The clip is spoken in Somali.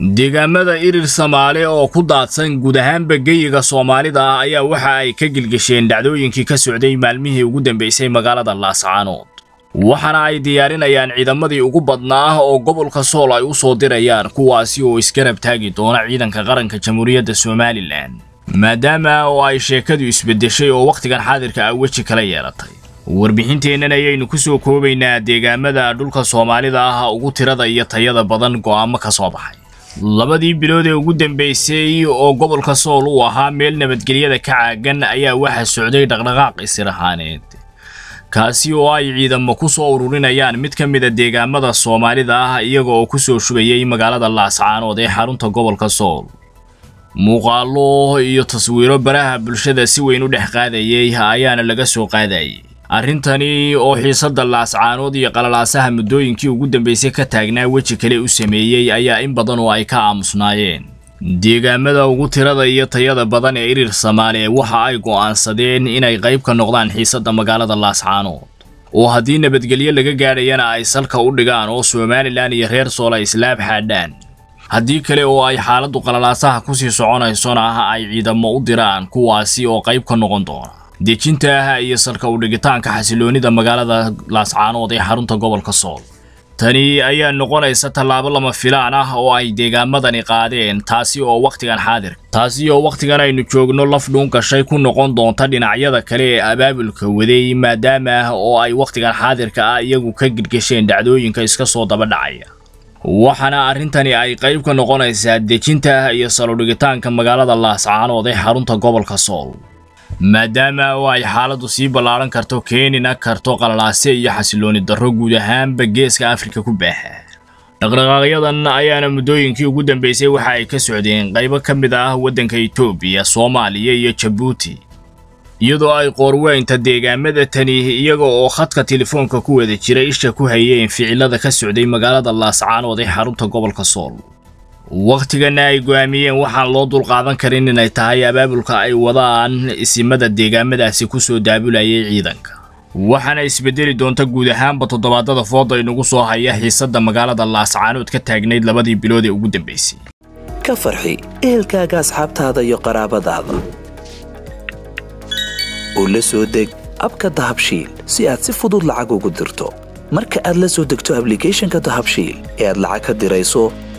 deegaamada irir samaale oo ku daadsan guud ahaanba geyiga soomaalida ah ayaa waxa ay ka gilgisheen dhacdooyinkii ka socday maalmihii ugu dambaysay magaalada laascaanood. Waxaana ay diyaarinayaan ciidamadii ugu badnaa oo gobolka sool ay u soo dirayaan kuwaasi oo isgarab taagi doona ciidanka qaranka jamhuuriyadda somalilan. Maadaama oo ay sheekadu isbeddeshay oo wakhtigan xaadirka ah weji kala yeelatay. Warbixinteennan ayaynu ku soo koobaynaa deegaamada dhulka soomaalida ah ugu tirada iyo tayada badan go'aamo ka soo baxay labadii bilood ee ugu dambaysay oo gobolka sool uu ahaa meel nabadgelyada ka caagan ayaa waxaa socday dhaqdhaqaaq isir ahaaneed. Kaasi oo ay ciidamo ku soo ururinayaan mid ka mida deegaamada soomaalida ah iyaga oo ku soo shubayay magaalada laascaanood ee xarunta gobolka sool. Muuqaallo iyo taswiiro baraha bulshada si weyn u dhex qaadayay ayaana laga soo qaadayay arrintani oo xiisadda laascaanood iyo qalalaasaha muddooyinkii ugu dambaysay ka taagnaa weji kale u sameeyey ayaa in badan oo ay ka aamusnaayeen. Deegaamada ugu tirada iyo tayada badan ee irir samaale waxa ay go'aansadeen inay qayb ka noqdaan xiisadda magaalada laascaanood. Oo haddii nabadgelyo laga gaadhayana ay salka u dhigaan oo somalilan iyo reer sool ay islaab xaadhaan. Haddii kale oo ay xaaladdu qalalaasaha ku sii soconaysona ay ciidamo u diraan kuwaasi oo qayb ka noqon doona dejinta iyo salka udhigitaanka xasiloonida magaalada laascaanood ee xarunta gobolka sool. Tani ayaa noqonaysa tallaabo lama filaan ah oo ay deegaamadani qaadeen taasi oo wakhtigan xaadir. Taasi oo wakhtigan aynu joogno laf dhuun gashay ku noqon doonta dhinacyada kale ee abaabulka waday maadaama oo ay wakhtigan xaadirka ah iyagu ka gilgasheen dhacdooyinka iska soo daba dhacaya. Waxaana arrintani ay qayb ka noqonaysaa dejinta iyo saludhigitaanka magaalada laascaanood ee xarunta gobolka sool maadaama oo ay xaaladdu sii ballaaran karto keenina karto qalalaase iyo xasilooni darro guud ahaanba geeska afrika ku baaxa. Dhaqdhaqaaqyadan ayaana muddooyinkii ugu dambaysay waxa ay ka socdeen qaybo ka mid ah waddanka etoobiya soomaaliya iyo jabuuti. Iyadoo ay qoorweynta deegaamada tani iyaga oo khadka telefoonka ku wada jira isha ku hayeen ficilada ka socday magaalada laascaanood ee xarunta gobolka sool wakhtigana ay go'aamiyeen waxaan loo dulqaadan karin inay tahay abaabulka ay wadaan isimada deegaamadaasi ku soo daabulayay ciidanka. Waxaana isbedeli doonta guud ahaanba toddobaadada fooda inugu soo haya xiisadda magaalada laascaanood ka taagnayd labadii bilood ee ugu dambaysay ka farxi ehelkaaga asxaabtaada iyo qaraabadaada. Oo la soo deg abka dahabshiil si aad si fudud lacag ugu dirto. Marka aad la soo degto ablicathonka dahabshiil ee aad lacag ka dirayso